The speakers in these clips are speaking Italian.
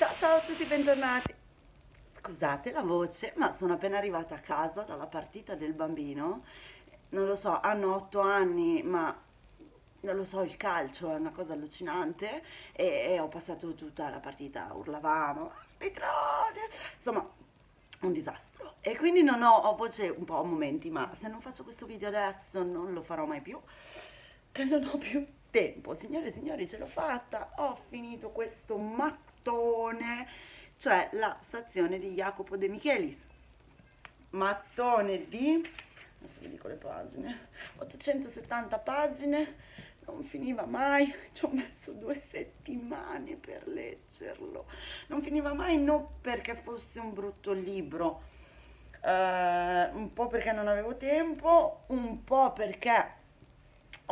Ciao ciao a tutti, bentornati. Scusate la voce, ma sono appena arrivata a casa dalla partita del bambino. Non lo so, hanno otto anni, ma non lo so, il calcio è una cosa allucinante e, e ho passato tutta la partita, urlavamo, arbitrone, insomma, un disastro. E quindi non ho, ho voce un po' a momenti, ma se non faccio questo video adesso non lo farò mai più, che non ho più tempo. Signore e signori, ce l'ho fatta, ho finito questo mattone, cioè la stazione di Jacopo De Michelis. Mattone di, adesso vi dico le pagine, 870 pagine, non finiva mai, ci ho messo due settimane per leggerlo, non finiva mai non perché fosse un brutto libro, eh, un po' perché non avevo tempo, un po' perché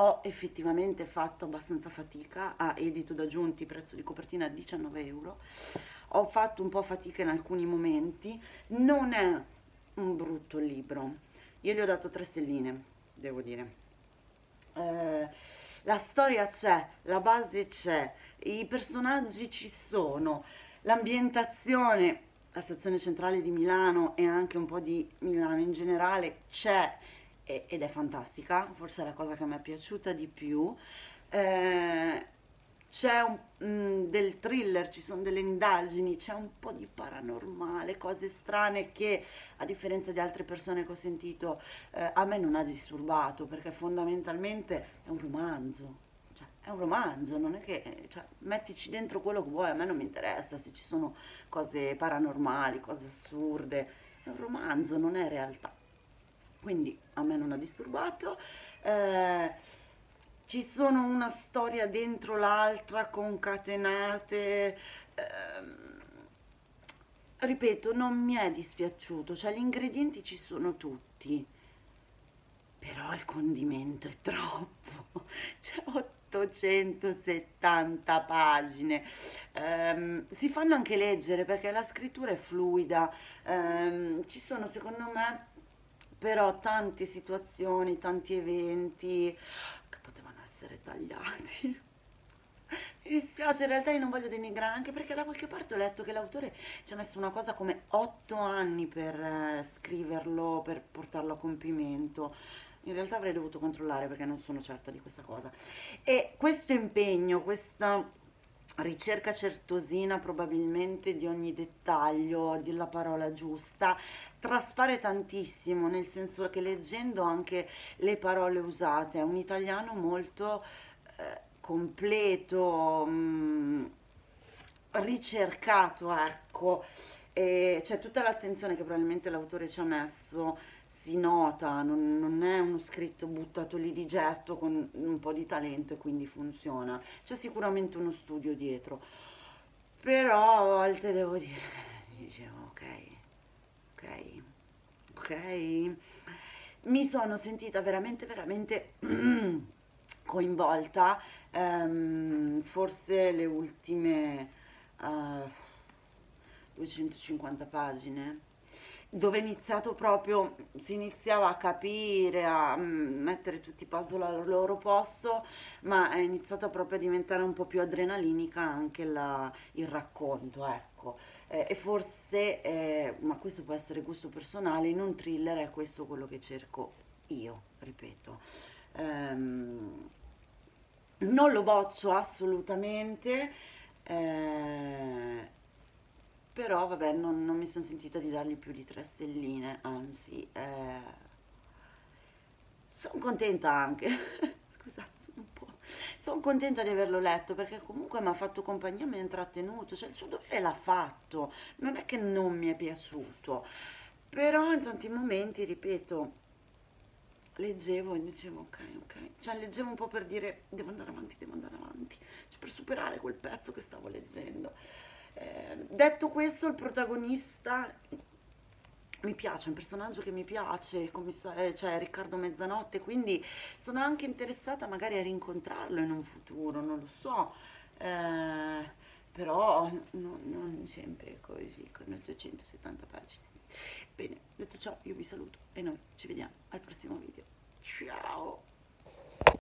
ho effettivamente fatto abbastanza fatica a edito da giunti, prezzo di copertina 19 euro, ho fatto un po' fatica in alcuni momenti, non è un brutto libro, io gli ho dato tre stelline, devo dire. Eh, la storia c'è, la base c'è, i personaggi ci sono, l'ambientazione, la stazione centrale di Milano e anche un po' di Milano in generale c'è ed è fantastica, forse è la cosa che mi è piaciuta di più. Eh, c'è mm, del thriller, ci sono delle indagini, c'è un po' di paranormale, cose strane che a differenza di altre persone che ho sentito eh, a me non ha disturbato perché fondamentalmente è un romanzo, cioè, è un romanzo, non è che cioè, mettici dentro quello che vuoi, a me non mi interessa se ci sono cose paranormali, cose assurde, è un romanzo, non è realtà. Quindi a me non ha disturbato. Eh, ci sono una storia dentro l'altra concatenate. Ehm, ripeto, non mi è dispiaciuto, cioè gli ingredienti ci sono tutti, però il condimento è troppo, c'è 870 pagine, ehm, si fanno anche leggere perché la scrittura è fluida, ehm, ci sono secondo me però tante situazioni, tanti eventi che potevano essere tagliati. Mi dispiace, in realtà io non voglio denigrare, anche perché da qualche parte ho letto che l'autore ci ha messo una cosa come otto anni per eh, scriverlo, per portarlo a compimento. In realtà avrei dovuto controllare perché non sono certa di questa cosa. E questo impegno, questa ricerca certosina probabilmente di ogni dettaglio, della parola giusta, traspare tantissimo, nel senso che leggendo anche le parole usate, è un italiano molto eh, completo, mh, mm, ricercato, ecco, e c'è tutta l'attenzione che probabilmente l'autore ci ha messo si nota, non, non, è uno scritto buttato lì di getto con un po' di talento e quindi funziona. C'è sicuramente uno studio dietro, però a volte devo dire, dicevo ok, ok, ok. Mi sono sentita veramente, veramente coinvolta, um, forse le ultime uh, 250 pagine dove è iniziato proprio, si iniziava a capire, a mm, mettere tutti i puzzle al loro posto, ma è iniziato proprio a diventare un po' più adrenalinica anche la, il racconto, ecco. Eh, e forse, eh, ma questo può essere gusto personale, in un thriller è questo quello che cerco io, ripeto. Um, non lo boccio assolutamente, eh, però vabbè non, non mi sono sentita di dargli più di tre stelline, anzi eh, sono contenta anche, scusate sono un po', sono contenta di averlo letto perché comunque mi ha fatto compagnia, mi ha intrattenuto, cioè il suo dovere l'ha fatto, non è che non mi è piaciuto, però in tanti momenti, ripeto, leggevo e dicevo ok, ok, cioè leggevo un po' per dire devo andare avanti, devo andare avanti, cioè per superare quel pezzo che stavo leggendo. Eh, detto questo, il protagonista mi piace, è un personaggio che mi piace, il commissario, cioè Riccardo Mezzanotte, quindi sono anche interessata magari a rincontrarlo in un futuro, non lo so, eh, però no, non sempre così, con 870 pagine. Bene, detto ciò io vi saluto e noi ci vediamo al prossimo video. Ciao!